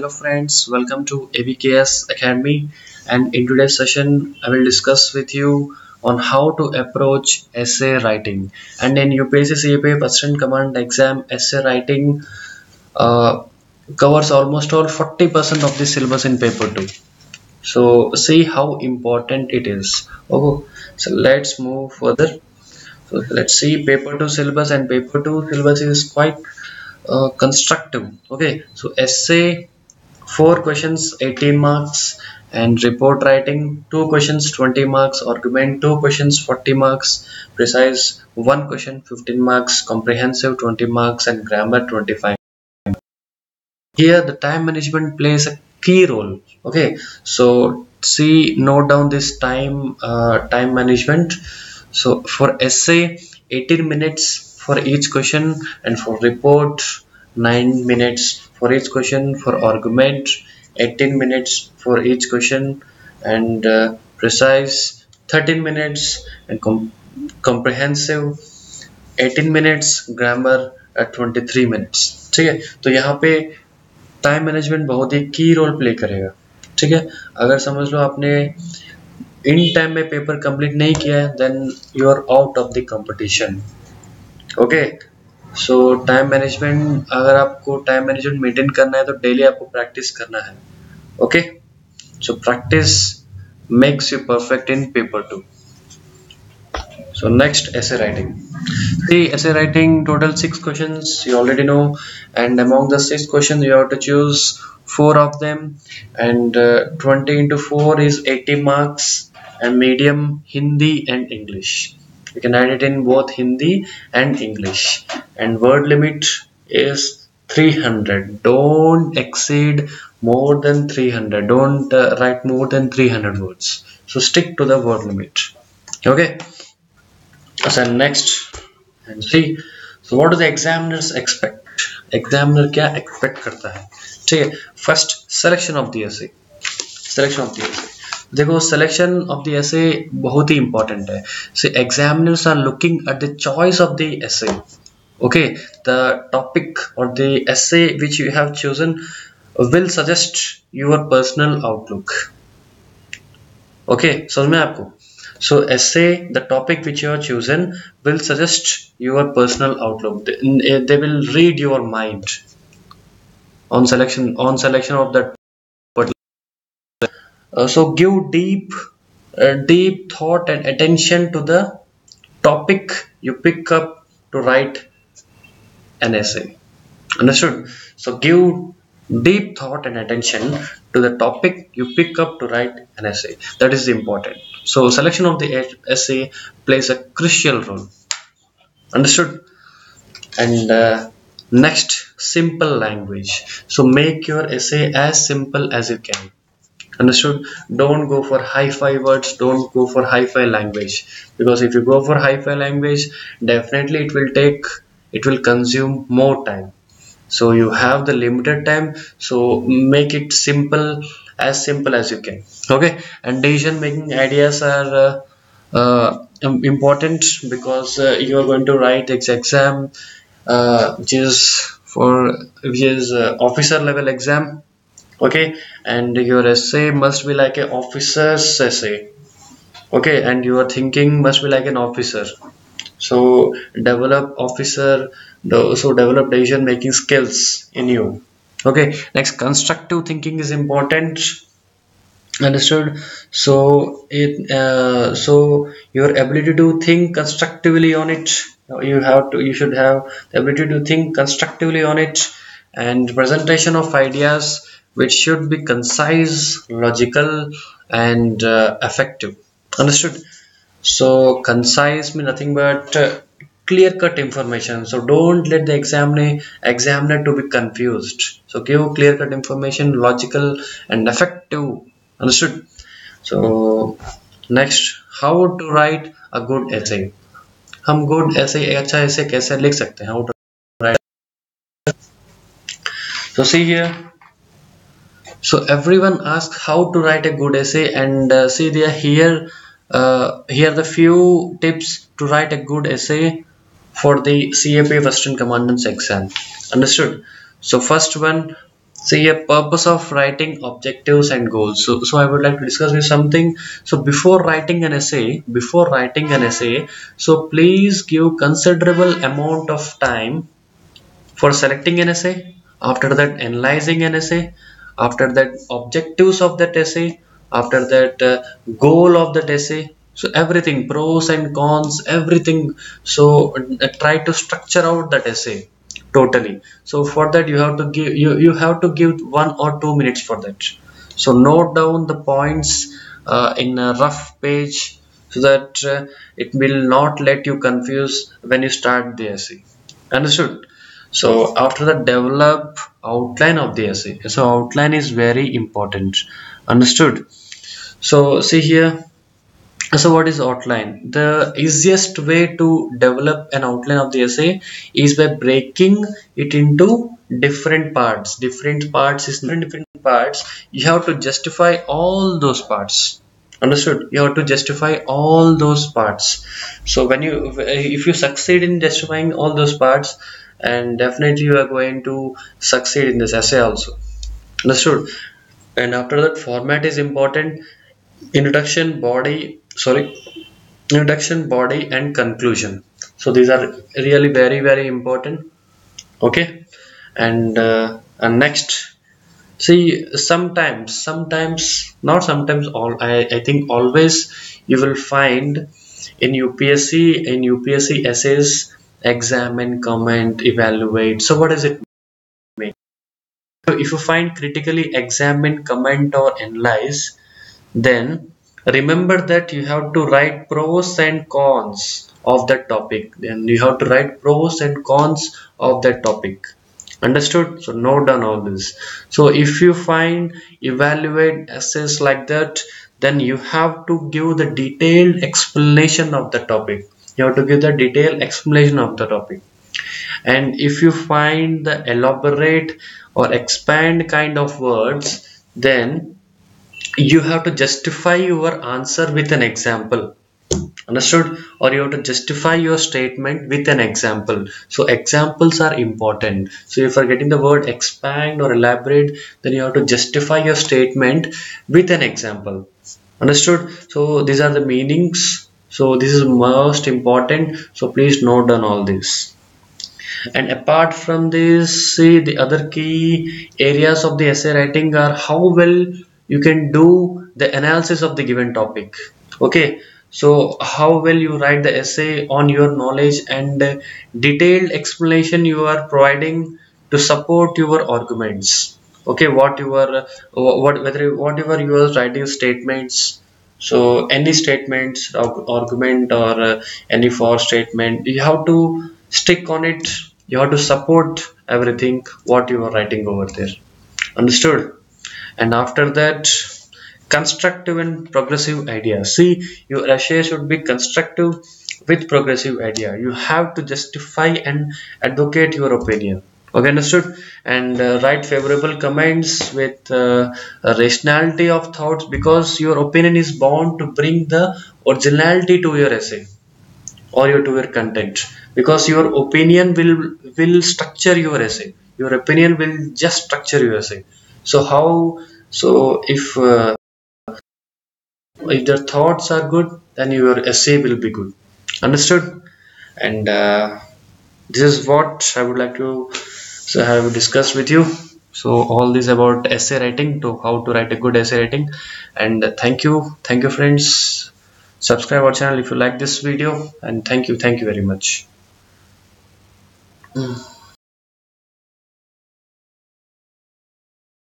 hello friends. Welcome to AVKS academy. And in today's session i will discuss with you on how to approach essay writing. And in upsc CAPF assistant commandant exam essay writing uh, covers almost all 40% of the syllabus in paper 2 so see how important it is. Oh so let's move further. So let's see. Paper 2 syllabus and paper 2 syllabus is quite uh, constructive. Okay. So essay four questions 18 marks and report writing two questions 20 marks argument two questions 40 marks precise one question 15 marks comprehensive 20 marks and grammar 25 here the time management plays a key role okay? So see note down this time uh, time management. So for essay 18 minutes for each question and for report 9 minutes for each question for argument 18 minutes for each question and uh, precise 13 minutes and com comprehensive 18 minutes grammar at 23 minutes ठीक है तो यहाँ पे time management बहुत ही की role play करेगा ठीक है अगर समझ लो आपने इन टाइम में पेपर कंप्लीट नहीं किया है then you are out of the competition okay so time management अगर आपको टाइम मैनेजमेंट मेंटेन करना है तो डेली आपको प्रैक्टिस करना है। Okay so practice makes you perfect in paper too so next essay writing see essay writing total six question you already know and among the six question you have to choose four of them and twenty into four is eighty marks and medium Hindi and English you can edit in both Hindi and English and word limit is 300 don't exceed more than 300 don't uh, write more than 300 words so stick to the word limit okay so next and see so what do the examiners expect examiner क्या expect करता है ठीक है first selection of the essay selection of the essay देखो selection of the ऐसे बहुत ही important है so examiners are looking at the choice of the essay okay the topic or the essay which you have chosen will suggest your personal outlook. Okay so aapko so essay the topic which you have chosen will suggest your personal outlook. They, they will read your mind on selection on selection of that uh, so give deep uh, deep thought and attention to the topic you pick up to write an essay understood? So give deep thought and attention to the topic you pick up to write an essay that is important. So selection of the essay plays a crucial role. Understood? And uh, next simple language. So make your essay as simple as you can. Understood? Don't go for hi-fi words. Don't go for hi-fi language. Because if you go for hi-fi language definitely it will take it will consume more time. So you have the limited time so make it simple as simple as you can. Okay? And decision making ideas are uh, uh, important because uh, you are going to write this exam uh, which is for which is uh, officer level exam. Okay? And your essay must be like an officer's essay. Okay? And your thinking must be like an officer so develop officer so develop decision making skills in you. Okay next constructive thinking is important. Understood? So it uh, so your ability to think constructively on it. You have to you should have the ability to think constructively on it. And presentation of ideas which should be concise, logical, and uh, effective. Understood? So concise means nothing but uh, clear-cut information. So don't let the examiner examiner to be confused. So give clear-cut information, logical and effective. Understood? So next, how to write a good essay. हम good ऐसे अच्छा ऐसे कैसे लिख सकते हैं how to right so see here so everyone asks how to write a good essay and uh, see there here uh, here are the few tips to write a good essay for the CAPF Assistant Commandants exam. Understood? So first one see a purpose of writing objectives and goals. So, so i would like to discuss with something. So before writing an essay before writing an essay so please give considerable amount of time for selecting an essay after that analyzing an essay after that objectives of that essay after that uh, goal of that essay. So everything pros and cons everything. So uh, try to structure out that essay totally. So for that you have to give you, you have to give one or two minutes for that. So note down the points uh, in a rough page so that uh, it will not let you confuse when you start the essay. Understood? So after that develop outline of the essay. So outline is very important. Understood so see here. So what is outline? The easiest way to develop an outline of the essay is by breaking it into different parts. Different parts is different different parts. You have to justify all those parts. Understood? You have to justify all those parts. So when you if you succeed in justifying all those parts and definitely you are going to succeed in this essay also. Understood? And after that format is important introduction body sorry introduction body and conclusion. So these are really very very important. Okay? And, uh, and next. See sometimes sometimes not sometimes all I, I think always you will find in UPSC in UPSC essays examine comment evaluate. So what does it mean? So if you find critically examine comment or analyze then remember that you have to write pros and cons of that topic. Then you have to write pros and cons of that topic. Understood? So note down all this. So if you find evaluate essays like that then you have to give the detailed explanation of the topic. You have to give the detailed explanation of the topic. And if you find the elaborate or expand kind of words then you have to justify your answer with an example. Understood? Or you have to justify your statement with an example. So examples are important. So if you're getting the word expand or elaborate then you have to justify your statement with an example. Understood? So these are the meanings. So this is most important. So please note down all this. And apart from this see the other key areas of the essay writing are how well you can do the analysis of the given topic. Okay so how will you write the essay on your knowledge and detailed explanation you are providing to support your arguments. Okay what you are what whether whatever you are writing statements so any statements argument or uh, any for statement you have to stick on it. You have to support everything what you are writing over there. Understood and after that constructive and progressive idea. See your essay should be constructive with progressive idea. You have to justify and advocate your opinion. Okay understood? And uh, write favorable comments with uh, rationality of thoughts because your opinion is bound to bring the originality to your essay or your to your content. Because your opinion will will structure your essay. Your opinion will just structure your essay. So how so if uh, if the thoughts are good then your essay will be good. Understood? And uh, this is what i would like to so have discussed with you. So all this about essay writing to how to write a good essay writing. And thank you. Thank you friends. Subscribe our channel if you like this video. And thank you. Thank you very much. Mm.